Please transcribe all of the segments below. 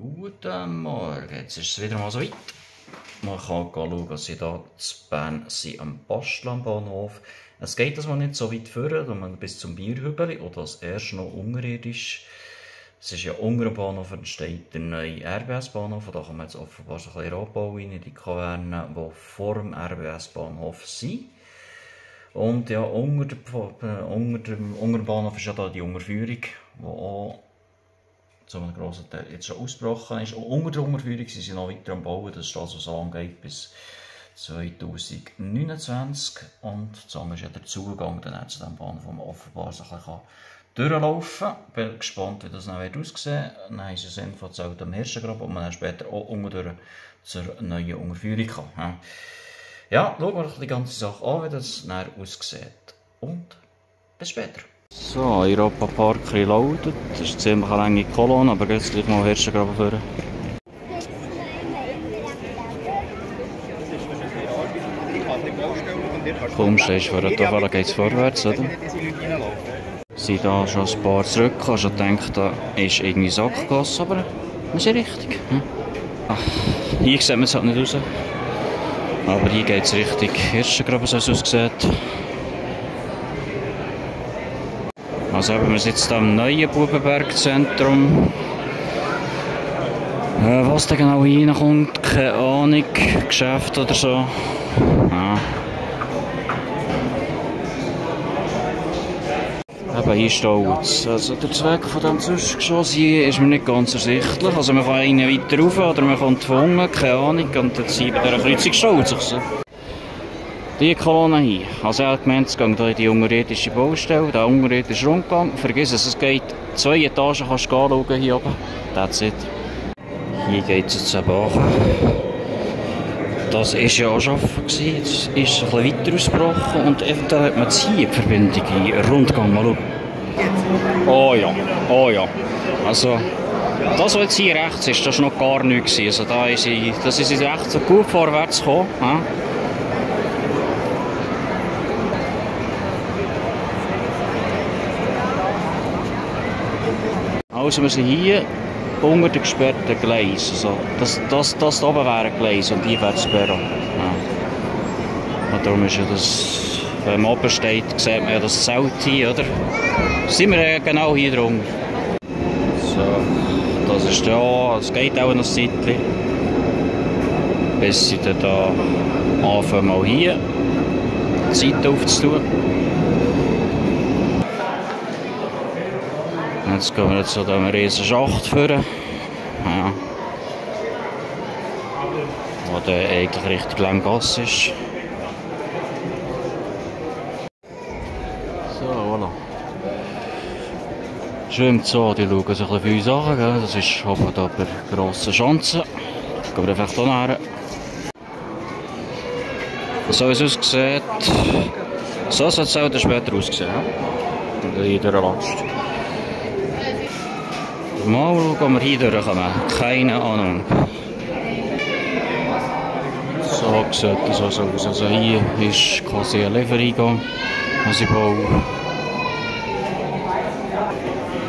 Guten Morgen, jetzt ist es wieder mal so weit. Man kann schauen, dass sie hier zu Bern sind am Postlandbahnhof. Es geht das mal nicht so weit vorne, bis zum Bierhübeli oder das erst noch unterirdisch. Es ist ja unter dem Bahnhof entsteht der neue RBS-Bahnhof. Da kommen jetzt offenbar so ein bisschen Rohbau rein, die Kavernen, die vor dem RBS-Bahnhof sind. Und ja, unter dem, unter, dem, unter dem Bahnhof ist ja da die Unterführung, die auch zu einem grossen Teil jetzt schon ausgebrochen ist. Und unter der Unterführung sind sie noch weiter am Bauen. Das ist also so angeht bis 2029. Und zusammen ist ja der Zugang dann zu diesem Bahnhof, wo man offenbar so ein bisschen durchlaufen kann. Bin gespannt, wie das dann wird aussehen wird. Dann sie es von Zelt am Hirschengraben und man dann später auch unter zur neuen Unterführung kann. Ja, schauen wir die ganze Sache an, wie das dann aussieht. Und bis später. So, Europa Park reloaded. Das ist eine ziemlich lange Kolonne, aber jetzt gleich mal Hirschengraben führen. Kaum stehst du vor der Tafel, geht es vorwärts, oder? sind da schon ein paar zurück. Ich habe schon gedacht, da ist irgendwie Sackgasse, aber das ist richtig. Hm? Ach, hier sieht man es halt nicht raus. Aber hier geht es Richtung Hirschengraben, so es aussieht. Also wir sind jetzt am neuen Bubenbergzentrum. Äh, was da genau reinkommt, keine Ahnung. Geschäft oder so. Ja. Eben hier staut Also der Zweck von diesem Zwischengeschoss hier ist mir nicht ganz ersichtlich. Also man kann innen weiter rauf oder man kommt von unten, keine Ahnung. Und jetzt hier bei dieser Kreuzung staut sich Die Kolonne hier. Er hat gemeint, es geht hier in die unterirdische Baustelle, der unterirdische Rundgang. Vergiss es, es geht zwei Etagen, kannst du hier oben. That's it. Hier geht es zu Bachen. Das war ja auch schon offen. Jetzt ist es ein bisschen weiter ausgebrochen und eventuell hat man jetzt hier die Verbindung in Rundgang. Mal schauen. Oh ja, oh ja. Also, das, was jetzt hier rechts ist, das war noch gar nichts. Also, da ist sie, das ist sie echt so gut vorwärts gekommen. Also, wir sind hier unter den Gleis. Also das, das, das da oben wäre ein Gleis und hier wäre das Perron. Ja. Und darum ist ja das, wenn man oben steht, sieht man ja das Zelt hier, oder? Sind wir genau hier drum. So, das ist ja, es geht auch noch ein. Bis sie dann da anfangen, mal hier die Seite aufzutun. Jetzt gehen wir jetzt zu diesem riesen Schacht führen. Ja. Wo der eigentlich Richtung Langass ist. So, voilà. Schwimmt so, die schauen sich ein bisschen für uns an. Das ist oben da bei grossen Schanzen. Gehen wir einfach hier näher. So wie es aussieht. So soll es später aussehen. In der Last. Mal schauen, ob wir hier durchkommen. Keine Ahnung. So sieht das also aus. Also hier ist quasi ein Liefereingang, was ich baue.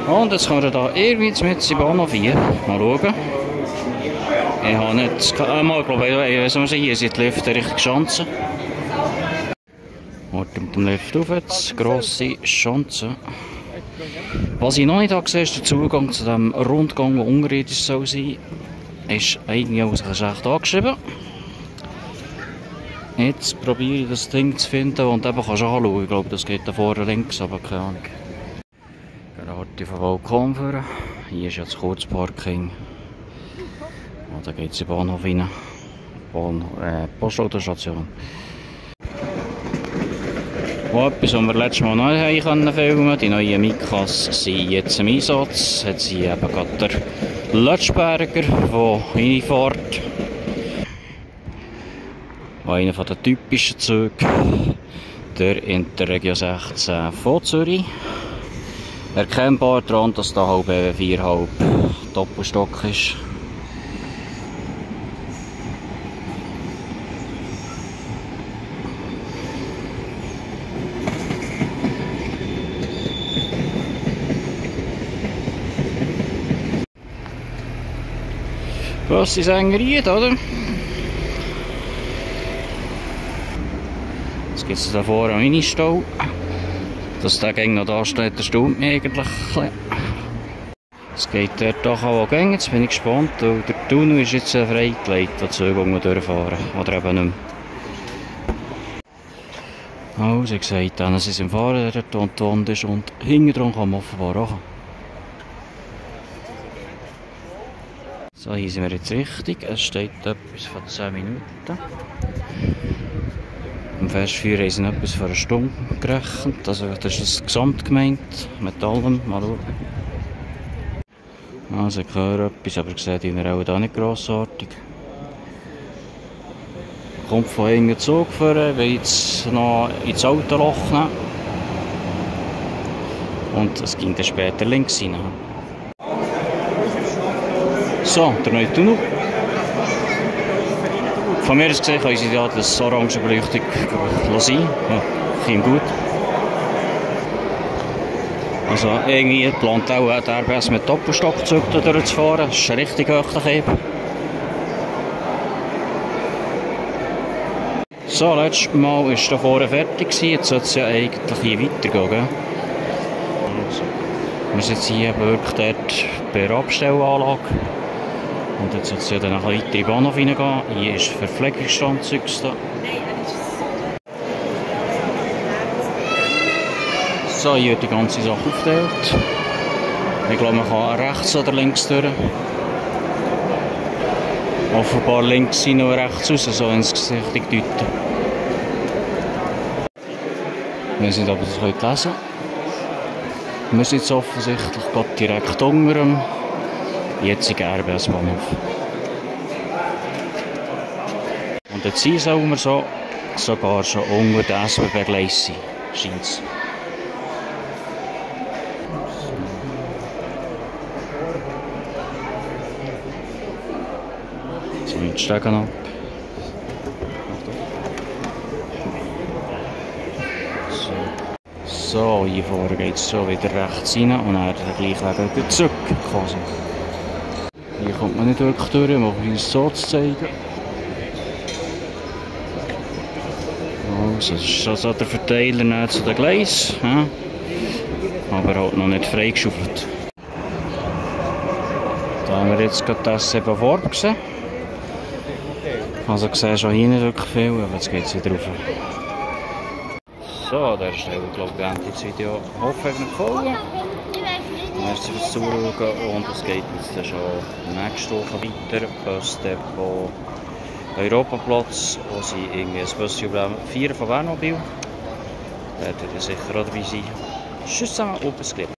Und jetzt kommen wir da irgendwie mit Bahnhof hier. Mal schauen. Ich habe nicht... Mal, glaube ich, ich weiß nicht, hier sind die Lifte Richtung Schanze. Warte mit dem Lift auf jetzt. Grosse Schanze. Was ich noch nicht gesehen, ist der Zugang zu dem Rundgang, der unterirdisch soll sein ist irgendwie aus schlecht angeschrieben. Jetzt probiere ich das Ding zu finden und eben kannst du anschauen. Ich glaube, das geht da vorne links, aber keine Ahnung. Gerade vom Balkon führen. Hier ist jetzt Kurzparking. Und da geht es in den Bahnhof rein. Bahn, äh, Postautostation. Und etwas, was wir letztes Mal neu haben filmen die neuen Mikas sind jetzt im Einsatz. Jetzt sind eben gerade der Lötschberger, der reinfährt. Einer der typischen Züge, der Interregio 16 von Zürich. Erkennbar daran, dass da halb 4,5 Doppelstock ist. Grosse Sängerie, oder? Jetzt gibt es da vorne einen Mini-Stau. Dass der Gang noch da steht, erstaunt mich eigentlich Es geht dort doch auch gehen, jetzt bin ich gespannt. Der Tunnel ist jetzt freigelegt, da Züge durchfahren. Oder eben nicht mehr. Also, gesagt, dann sind sie im Fahren, der Ton die Wand ist und hinten dran kann man offenbar auch. So, hier sind wir jetzt richtig. Es steht etwas von 10 Minuten. 4 haben sie etwas von einer Stunde gerechnet. Also, das ist das Gesamtgemeint mit allem. Mal schauen. Also, ich höre etwas, aber ich sehe ihn auch nicht grossartig. Kommt von hinten Zug gefahren, will jetzt noch ins Autoloch nehmen. Und es ging dann später links rein. So, der Tunnel. Von mir aus gesehen können Sie ja das orange Beleuchtung sein. Ja, klingt gut. Also irgendwie plant auch der RBS mit Doppelstockzügen durchzufahren. Das ist richtig eben. So, letztes Mal war da vorne fertig. Jetzt sollte es ja eigentlich hier weitergehen. Also, wir sind jetzt hier wirklich dort bei der Abstellanlage. Und jetzt soll es dann noch weiter in den Bahnhof reingehen. Hier ist Verpflegungsstand da. So, hier wird die ganze Sache aufgeteilt. Ich glaube, man kann rechts oder links durch. Offenbar links rein und rechts raus, so ins Gesicht deuten. Wir sind aber das lesen. Wir sind jetzt offensichtlich direkt unter dem jetzigen RBS-Bahnhof. Und jetzt sind wir so sogar schon unter der SBB-Gleis sein, scheint es. So, jetzt steigen ab. So, hier vorne geht es so wieder rechts rein und dann Weg wieder zurück. Quasi. Hier kommt man nicht wirklich durch, um uns so zu zeigen. Also, das ist also der Verteiler zu den Gleis. Ja? Aber halt noch nicht freigeschaufelt. Da haben wir jetzt gerade das eben vorgesehen. Also ich schon hier nicht wirklich viel, aber jetzt geht es wieder rauf. So, der ist glaube ich, das Video. Ich hoffe, es hat gefallen. Merci fürs Zuschauen und es geht jetzt schon nächste Woche weiter. Busdepot Europaplatz, wo sie irgendwie ein Busjubiläum feiern von Bernmobil. Da werdet ihr sicher auch dabei sein. Tschüss zusammen und bis gleich.